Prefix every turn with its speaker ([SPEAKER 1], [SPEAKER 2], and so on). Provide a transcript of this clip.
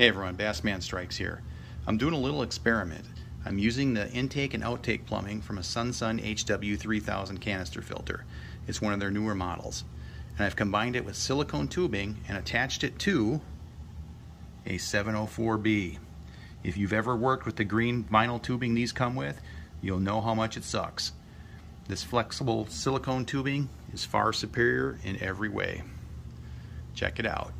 [SPEAKER 1] Hey everyone, Bassman Strikes here. I'm doing a little experiment. I'm using the intake and outtake plumbing from a Sunsun HW3000 canister filter. It's one of their newer models. And I've combined it with silicone tubing and attached it to a 704B. If you've ever worked with the green vinyl tubing these come with, you'll know how much it sucks. This flexible silicone tubing is far superior in every way. Check it out.